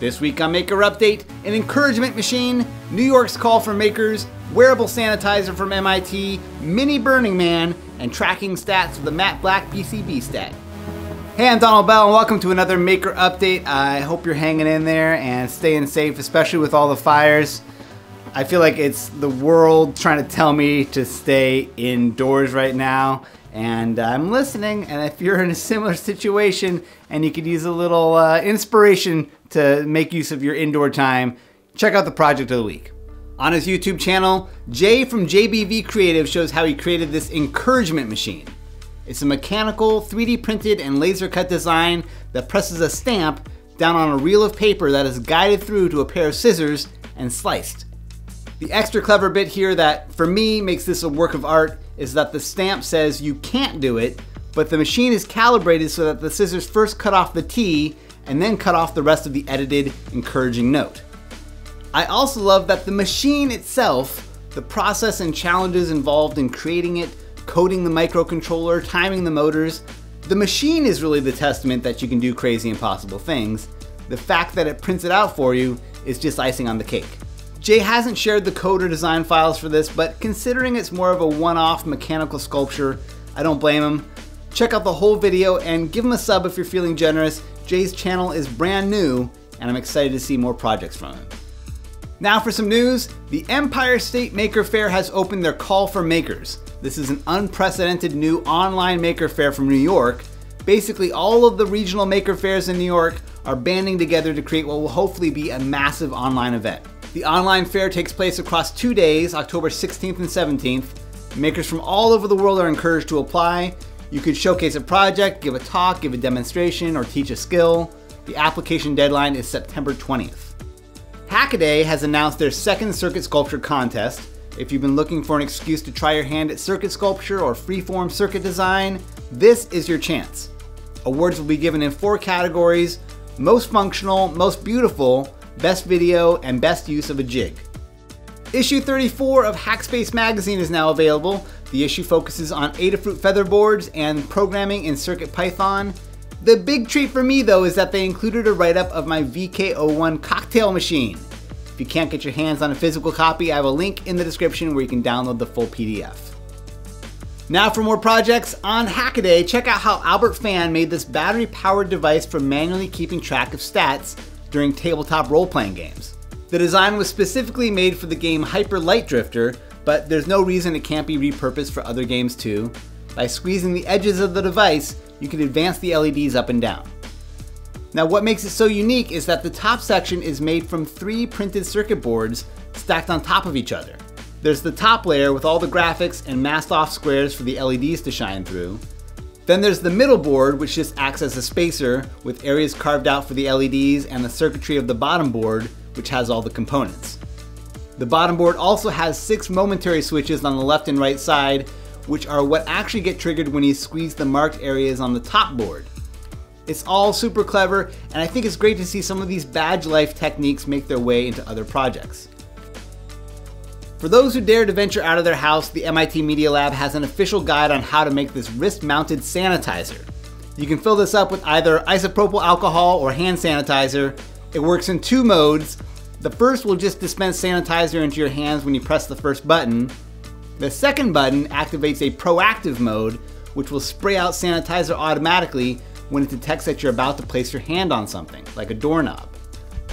This week on Maker Update, an encouragement machine, New York's call for makers, wearable sanitizer from MIT, mini Burning Man, and tracking stats of the Matte Black PCB stat. Hey, I'm Donald Bell, and welcome to another Maker Update. I hope you're hanging in there and staying safe, especially with all the fires. I feel like it's the world trying to tell me to stay indoors right now, and I'm listening. And if you're in a similar situation and you could use a little uh, inspiration to make use of your indoor time, check out the project of the week. On his YouTube channel, Jay from JBV Creative shows how he created this encouragement machine. It's a mechanical, 3D printed, and laser cut design that presses a stamp down on a reel of paper that is guided through to a pair of scissors and sliced. The extra clever bit here that, for me, makes this a work of art is that the stamp says you can't do it, but the machine is calibrated so that the scissors first cut off the T and then cut off the rest of the edited encouraging note. I also love that the machine itself, the process and challenges involved in creating it, coding the microcontroller, timing the motors, the machine is really the testament that you can do crazy impossible things. The fact that it prints it out for you is just icing on the cake. Jay hasn't shared the code or design files for this, but considering it's more of a one-off mechanical sculpture, I don't blame him. Check out the whole video and give him a sub if you're feeling generous. Jay's channel is brand new, and I'm excited to see more projects from him. Now for some news, the Empire State Maker Faire has opened their call for makers. This is an unprecedented new online maker fair from New York. Basically, all of the regional maker fairs in New York are banding together to create what will hopefully be a massive online event. The online fair takes place across two days, October 16th and 17th. Makers from all over the world are encouraged to apply. You could showcase a project, give a talk, give a demonstration, or teach a skill. The application deadline is September 20th. Hackaday has announced their second circuit sculpture contest. If you've been looking for an excuse to try your hand at circuit sculpture or freeform circuit design, this is your chance. Awards will be given in four categories most functional, most beautiful, Best Video, and Best Use of a Jig. Issue 34 of Hackspace Magazine is now available. The issue focuses on Adafruit featherboards and programming in CircuitPython. The big treat for me though is that they included a write-up of my VK01 cocktail machine. If you can't get your hands on a physical copy, I have a link in the description where you can download the full PDF. Now for more projects on Hackaday, check out how Albert Phan made this battery-powered device for manually keeping track of stats during tabletop role-playing games. The design was specifically made for the game Hyper Light Drifter, but there's no reason it can't be repurposed for other games too. By squeezing the edges of the device, you can advance the LEDs up and down. Now what makes it so unique is that the top section is made from three printed circuit boards stacked on top of each other. There's the top layer with all the graphics and masked off squares for the LEDs to shine through. Then there's the middle board, which just acts as a spacer with areas carved out for the LEDs and the circuitry of the bottom board, which has all the components. The bottom board also has six momentary switches on the left and right side, which are what actually get triggered when you squeeze the marked areas on the top board. It's all super clever, and I think it's great to see some of these badge life techniques make their way into other projects. For those who dare to venture out of their house, the MIT Media Lab has an official guide on how to make this wrist-mounted sanitizer. You can fill this up with either isopropyl alcohol or hand sanitizer. It works in two modes. The first will just dispense sanitizer into your hands when you press the first button. The second button activates a proactive mode, which will spray out sanitizer automatically when it detects that you're about to place your hand on something, like a doorknob.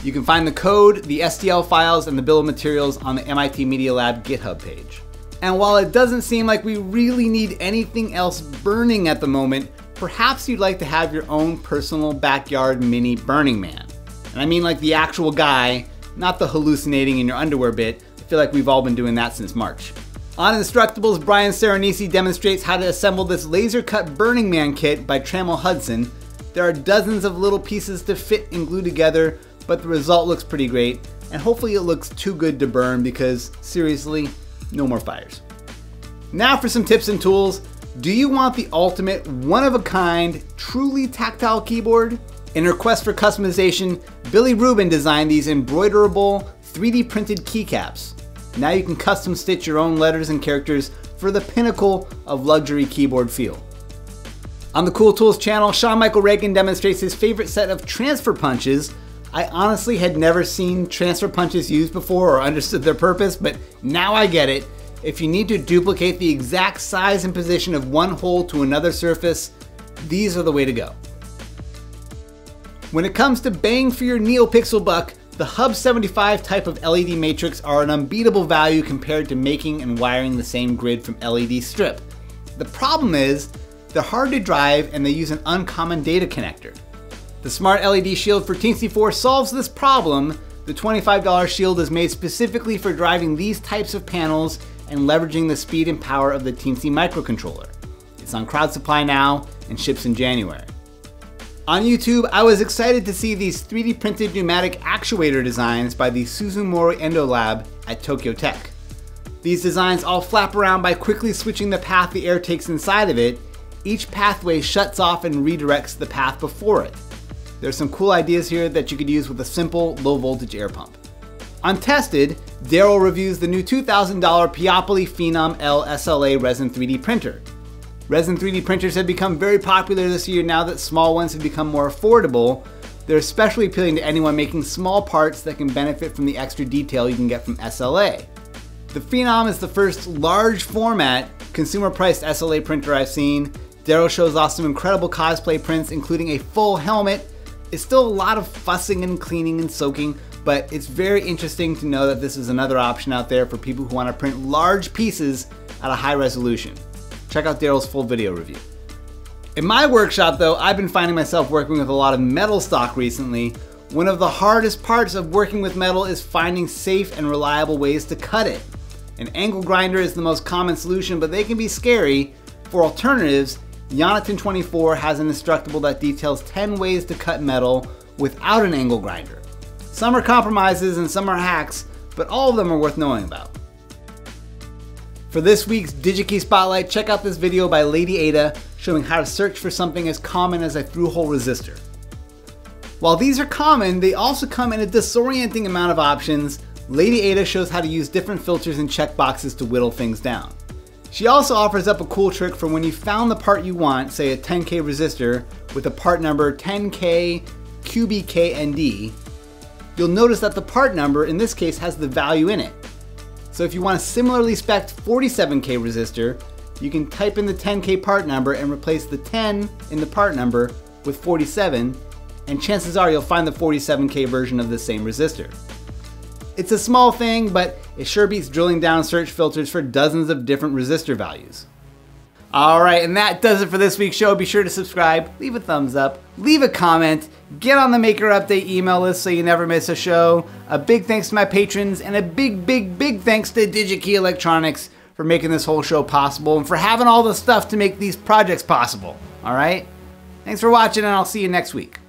You can find the code, the STL files, and the bill of materials on the MIT Media Lab GitHub page. And while it doesn't seem like we really need anything else burning at the moment, perhaps you'd like to have your own personal backyard mini Burning Man. And I mean like the actual guy, not the hallucinating in your underwear bit. I feel like we've all been doing that since March. On Instructables, Bryan Serinese demonstrates how to assemble this laser cut Burning Man kit by Trammell Hudson. There are dozens of little pieces to fit and glue together, but the result looks pretty great, and hopefully it looks too good to burn because, seriously, no more fires. Now for some tips and tools. Do you want the ultimate, one-of-a-kind, truly tactile keyboard? In her quest for customization, Billie Ruben designed these embroiderable, 3D printed keycaps. Now you can custom stitch your own letters and characters for the pinnacle of luxury keyboard feel. On the Cool Tools channel, Sean Michael Ragan demonstrates his favorite set of transfer punches I honestly had never seen transfer punches used before or understood their purpose, but now I get it. If you need to duplicate the exact size and position of one hole to another surface, these are the way to go. When it comes to bang for your NeoPixel buck, the Hub 75 type of LED matrix are an unbeatable value compared to making and wiring the same grid from LED strip. The problem is, they're hard to drive and they use an uncommon data connector. The Smart LED Shield for Teensy 4 solves this problem. The $25 shield is made specifically for driving these types of panels and leveraging the speed and power of the Teensy microcontroller. It's on Crowd Supply now and ships in January. On YouTube, I was excited to see these 3D printed pneumatic actuator designs by the Suzumori Endo Lab at Tokyo Tech. These designs all flap around by quickly switching the path the air takes inside of it. Each pathway shuts off and redirects the path before it. There's some cool ideas here that you could use with a simple low voltage air pump. On Tested, Daryl reviews the new $2,000 Peopoly Phenom L SLA resin 3D printer. Resin 3D printers have become very popular this year now that small ones have become more affordable. They're especially appealing to anyone making small parts that can benefit from the extra detail you can get from SLA. The Phenom is the first large format, consumer priced SLA printer I've seen. Daryl shows off some incredible cosplay prints, including a full helmet. It's still a lot of fussing and cleaning and soaking, but it's very interesting to know that this is another option out there for people who want to print large pieces at a high resolution. Check out Daryl's full video review. In my workshop though, I've been finding myself working with a lot of metal stock recently. One of the hardest parts of working with metal is finding safe and reliable ways to cut it. An angle grinder is the most common solution, but they can be scary. For alternatives, Yonatan 24 has an instructable that details 10 ways to cut metal without an angle grinder. Some are compromises and some are hacks, but all of them are worth knowing about. For this week's DigiKey Spotlight, check out this video by Lady Ada showing how to search for something as common as a through-hole resistor. While these are common, they also come in a disorienting amount of options. Lady Ada shows how to use different filters and checkboxes to whittle things down. She also offers up a cool trick for when you found the part you want, say a 10K resistor, with a part number 10K QBKND, you'll notice that the part number in this case has the value in it. So if you want a similarly spec 47K resistor, you can type in the 10K part number and replace the 10 in the part number with 47, and chances are you'll find the 47K version of the same resistor. It's a small thing, but it sure beats drilling down search filters for dozens of different resistor values. Alright, and that does it for this week's show. Be sure to subscribe, leave a thumbs up, leave a comment, get on the Maker Update email list so you never miss a show. A big thanks to my patrons, and a big, big, big thanks to DigiKey Electronics for making this whole show possible and for having all the stuff to make these projects possible. Alright? Thanks for watching, and I'll see you next week.